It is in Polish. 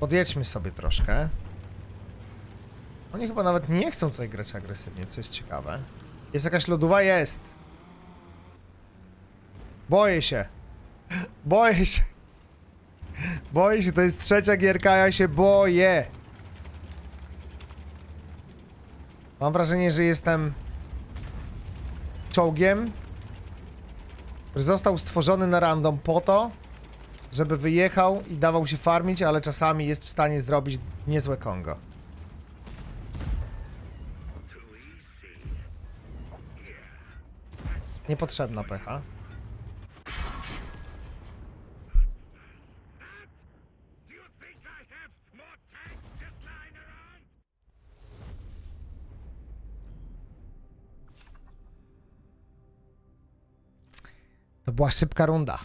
Podjedźmy sobie troszkę. Oni chyba nawet nie chcą tutaj grać agresywnie, co jest ciekawe. Jest jakaś lodówa? Jest. Boję się. Boję się. Boję się, to jest trzecia gierka, ja się boję. Mam wrażenie, że jestem czołgiem, który został stworzony na random po to, żeby wyjechał i dawał się farmić, ale czasami jest w stanie zrobić niezłe Kongo. Niepotrzebna pecha. To była szybka runda.